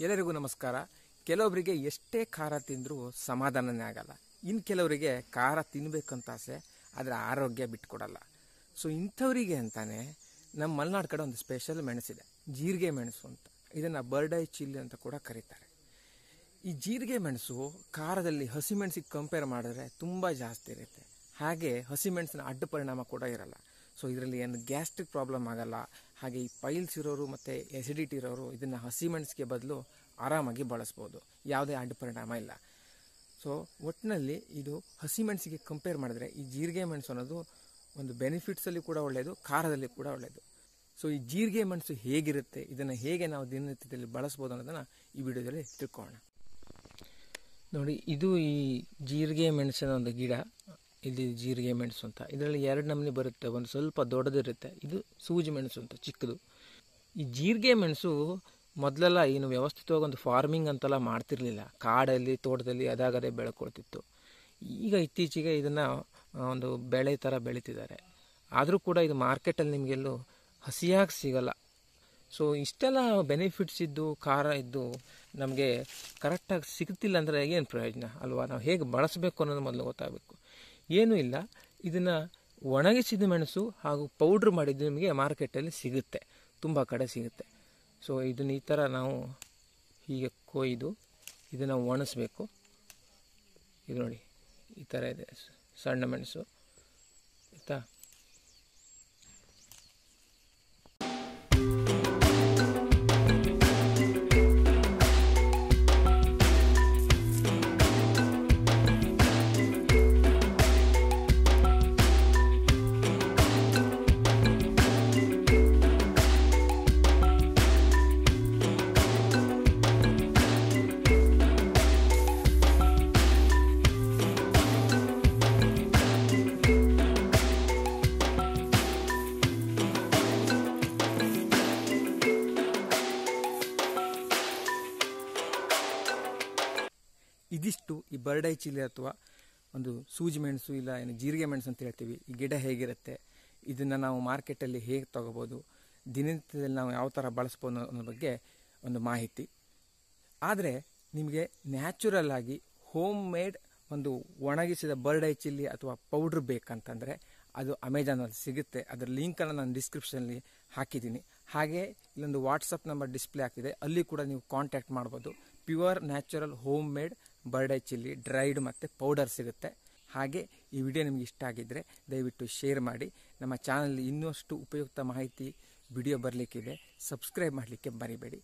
ಎಲ್ಲರಿಗೂ ನಮಸ್ಕಾರ. ಕೆಲವೊಬ್ಬರಿಗೆ ಎಷ್ಟೇ ಖಾರ ತಿಂದರೂ ಸಮಾಧಾನನೇ ಆಗಲ್ಲ. ಇನ್ನು ಕೆಲವರಿಗೆ ಖಾರ ತಿನ್ನಬೇಕಂತ ಆಸೆ, ಆದರೆ ಆರೋಗ್ಯ ಬಿಟ್ಕೊಡಲ್ಲ. ಸೊ ಇಂಥವರಿಗೆ ಅಂತಾನೆ ನಮ್ಮ ಮಲೆನಾಡು ಕಡೆ ಒಂದು ಸ್ಪೆಷಲ್ ಮೆಣಸಿದೆ ಜೀರಿಗೆ ಮೆಣಸು ಅಂತ. ಇದನ್ನು ಬರ್ಡೈ ಚಿಲ್ಲಿ ಅಂತ ಕೂಡ ಕರೀತಾರೆ. ಈ ಜೀರಿಗೆ ಮೆಣಸು ಖಾರದಲ್ಲಿ ಹಸಿಮೆಣಸಿಗೆ ಕಂಪೇರ್ ಮಾಡಿದ್ರೆ ತುಂಬ ಜಾಸ್ತಿ ಇರುತ್ತೆ. ಹಾಗೆ ಹಸಿಮೆಣಸಿನ ಅಡ್ಡ ಪರಿಣಾಮ ಕೂಡ ಇರಲ್ಲ. ಸೊ ಇದರಲ್ಲಿ ಏನು ಗ್ಯಾಸ್ಟ್ರಿಕ್ ಪ್ರಾಬ್ಲಮ್ ಆಗಲ್ಲ ಹಾಗೆ ಈ ಪೈಲ್ಸ್ ಇರೋರು ಮತ್ತು ಎಸಿಡಿಟಿ ಇರೋರು ಇದನ್ನು ಹಸಿಮೆಣಸಿಗೆ ಬದಲು ಆರಾಮಾಗಿ ಬಳಸ್ಬೋದು. ಯಾವುದೇ ಅಡ್ಡ ಪರಿಣಾಮ ಇಲ್ಲ. ಸೊ ಒಟ್ಟಿನಲ್ಲಿ ಇದು ಹಸಿಮೆಣಸಿಗೆ ಕಂಪೇರ್ ಮಾಡಿದ್ರೆ ಈ ಜೀರಿಗೆ ಮೆಣಸು ಅನ್ನೋದು ಒಂದು ಬೆನಿಫಿಟ್ಸಲ್ಲಿ ಕೂಡ ಒಳ್ಳೆಯದು ಖಾರದಲ್ಲಿ ಕೂಡ ಒಳ್ಳೆಯದು ಸೊ ಈ ಜೀರಿಗೆ ಮೆಣಸು ಹೇಗಿರುತ್ತೆ, ಇದನ್ನು ಹೇಗೆ ನಾವು ದಿನನಿತ್ಯದಲ್ಲಿ ಬಳಸ್ಬೋದು ಅನ್ನೋದನ್ನು ಈ ವಿಡಿಯೋದಲ್ಲಿ ತಿಳ್ಕೊಳ್ಳೋಣ. ನೋಡಿ, ಇದು ಈ ಜೀರಿಗೆ ಮೆಣಸಿನ ಒಂದು ಗಿಡ. ಇಲ್ಲಿ ಜೀರಿಗೆ ಮೆಣಸು ಅಂತ. ಇದರಲ್ಲಿ ಎರಡು ನಮೂನೆ ಬರುತ್ತೆ, ಒಂದು ಸ್ವಲ್ಪ ದೊಡ್ಡದಿರುತ್ತೆ, ಇದು ಸೂಜಿ ಮೆಣಸು ಅಂತ, ಚಿಕ್ಕದು. ಈ ಜೀರಿಗೆ ಮೆಣಸು ಮೊದಲೆಲ್ಲ ಏನು ವ್ಯವಸ್ಥಿತವಾಗಿ ಒಂದು ಫಾರ್ಮಿಂಗ್ ಅಂತೆಲ್ಲ ಮಾಡ್ತಿರ್ಲಿಲ್ಲ. ಕಾಡಲ್ಲಿ, ತೋಟದಲ್ಲಿ ಅದಾಗದೇ ಬೆಳ್ಕೊಳ್ತಿತ್ತು. ಈಗ ಇತ್ತೀಚೆಗೆ ಇದನ್ನು ಒಂದು ಬೆಳೆ ಥರ ಬೆಳೀತಿದ್ದಾರೆ. ಆದರೂ ಕೂಡ ಇದು ಮಾರ್ಕೆಟಲ್ಲಿ ನಿಮಗೆಲ್ಲೂ ಹಸಿಯಾಗಿ ಸಿಗಲ್ಲ. ಸೊ ಇಷ್ಟೆಲ್ಲ ಬೆನಿಫಿಟ್ಸ್ ಇದ್ದು, ಖಾರ ಇದ್ದು ನಮಗೆ ಕರೆಕ್ಟಾಗಿ ಸಿಗ್ತಿಲ್ಲ ಅಂದರೆ ಏನು ಪ್ರಯೋಜನ? ಅಲ್ವಾ? ನಾವು ಹೇಗೆ ಬಳಸಬೇಕು ಅನ್ನೋದು ಮೊದಲು ಗೊತ್ತಾಗಬೇಕು. ಏನೂ ಇಲ್ಲ. ಇದನ್ನು ಒಣಗಿಸಿದ ಮೆಣಸು ಹಾಗೂ ಪೌಡ್ರ್ ಮಾಡಿದ್ದು ನಿಮಗೆ ಮಾರ್ಕೆಟಲ್ಲಿ ಸಿಗುತ್ತೆ. ತುಂಬ ಕಡೆ ಸಿಗುತ್ತೆ. ಸೊ ಇದನ್ನು ಈ ಥರ ನಾವು ಹೀಗೆ ಕೊಯ್ದು ಇದನ್ನು ಒಣಗಿಸ್ಬೇಕು ಇದು ನೋಡಿ, ಈ ಥರ ಇದೆ. ಸಣ್ಣ ಮೆಣಸು. ಆಯಿತಾ? ಇದಿಷ್ಟು ಈ ಬರ್ಡೈ ಚಿಲ್ಲಿ ಅಥವಾ ಒಂದು ಸೂಜಿ ಮೆಣಸು ಇಲ್ಲ, ಏನು ಜೀರಿಗೆ ಮೆಣಸು ಅಂತ ಹೇಳ್ತೀವಿ, ಈ ಗಿಡ ಹೇಗಿರುತ್ತೆ, ಇದನ್ನು ನಾವು ಮಾರ್ಕೆಟಲ್ಲಿ ಹೇಗೆ ತೊಗೋಬೋದು, ದಿನನಿತ್ಯದಲ್ಲಿ ನಾವು ಯಾವ ಥರ ಬಳಸ್ಬೋದು ಅನ್ನೋ ಬಗ್ಗೆ ಒಂದು ಮಾಹಿತಿ. ಆದರೆ ನಿಮಗೆ ನ್ಯಾಚುರಲ್ ಆಗಿ ಹೋಮ್ ಮೇಡ್ ಒಂದು ಒಣಗಿಸಿದ ಬರ್ಡೈ ಚಿಲ್ಲಿ ಅಥವಾ ಪೌಡ್ರ್ ಬೇಕಂತಂದರೆ ಅದು ಅಮೆಜಾನಲ್ಲಿ ಸಿಗುತ್ತೆ. ಅದರ ಲಿಂಕನ್ನು ನಾನು ಡಿಸ್ಕ್ರಿಪ್ಷನಲ್ಲಿ ಹಾಕಿದ್ದೀನಿ. ಹಾಗೆ ಇಲ್ಲೊಂದು ವಾಟ್ಸಪ್ ನಂಬರ್ ಡಿಸ್ಪ್ಲೇ ಆಗ್ತಿದೆ. ಅಲ್ಲಿ ಕೂಡ ನೀವು ಕಾಂಟ್ಯಾಕ್ಟ್ ಮಾಡ್ಬೋದು. Pure natural home made bird eye chilli, dried ಮತ್ತು ಪೌಡರ್ ಸಿಗುತ್ತೆ. ಹಾಗೆ ಈ ವಿಡಿಯೋ ನಿಮಗೆ ಇಷ್ಟ ಆಗಿದ್ದರೆ ದಯವಿಟ್ಟು ಶೇರ್ ಮಾಡಿ. ನಮ್ಮ ಚಾನಲ್ ಇನ್ನಷ್ಟು ಉಪಯುಕ್ತ ಮಾಹಿತಿ ವಿಡಿಯೋ ಬರಲಿಕ್ಕಿದೆ. ಸಬ್ಸ್ಕ್ರೈಬ್ ಮಾಡಲಿಕ್ಕೆ ಮರಿಬೇಡಿ.